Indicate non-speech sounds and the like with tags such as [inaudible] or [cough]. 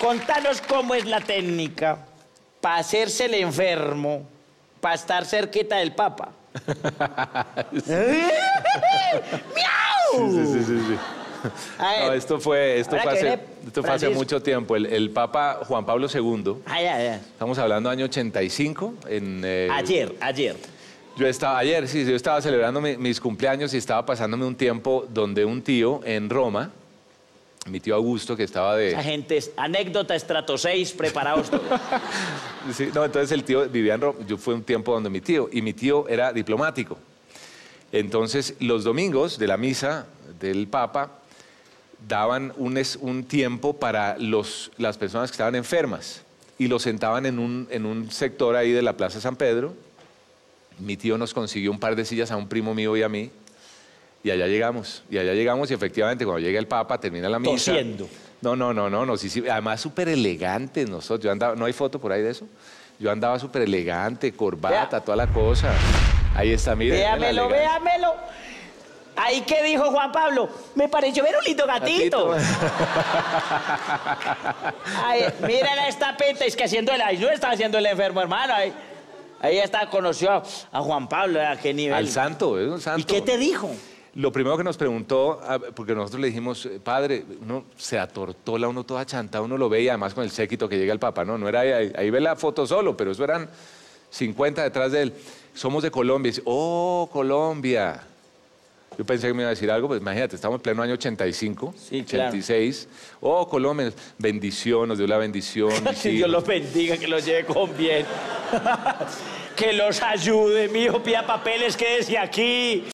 Contanos cómo es la técnica para hacerse el enfermo, para estar cerquita del Papa. [laughs] ¡Miau! Sí, sí, sí, sí. A ver, No, esto fue, esto fue, hace, esto fue hace mucho tiempo. El, el Papa Juan Pablo II, Ay, ay, ay. estamos hablando año 85. En, eh, Ayer, ayer. Yo estaba, ayer, sí, yo estaba celebrando mi- mis cumpleaños y estaba pasándome un tiempo donde un tío en Roma, mi tío Augusto, que estaba de... Esa gente es anécdota estrato 6, preparados todos. [laughs] Sí, no, entonces el tío vivía en Roma. Yo fui un tiempo donde mi tío, y mi tío era diplomático. Entonces, los domingos de la misa del Papa daban un, es- un tiempo para los, las personas que estaban enfermas y los sentaban en un, en un sector ahí de la Plaza San Pedro. Mi tío nos consiguió un par de sillas a un primo mío y a mí. Y allá llegamos, y allá llegamos y efectivamente cuando llega el Papa termina la misa. Tosiendo. No, no, no, no, nos hicimos- además súper elegantes nosotros. Yo andaba, ¿no hay foto por ahí de eso? Yo andaba súper elegante, corbata, Vea. toda la cosa. Ahí está, mire. Véamelo, véamelo. Ahí que dijo Juan Pablo, me pareció ver un lindo gatito. [laughs] Ay, miren a esta peta, es que haciendo el, ahí no está haciendo el enfermo, hermano. Ahí, ahí está, conoció a, a Juan Pablo, ¿a qué nivel? Al santo, es un santo. ¿Y qué te dijo? Lo primero que nos preguntó, ah, porque nosotros le dijimos, eh, padre, uno se atortola, uno toda chanta, uno lo ve y además con el séquito que llega el Papa, ¿no? No era ahí, ahí ve la foto solo, pero eso eran 50 detrás de él. Somos de Colombia. Y dice, oh, Colombia. Yo pensé que me iba a decir algo, pues imagínate, estamos en pleno año 85, Sí, claro. 86. Oh, Colombia, bendición, nos dio la bendición. [laughs] Que sí. Dios los bendiga, que los lleve con bien. [laughs] que los ayude, mijo, pida papeles, quédese aquí.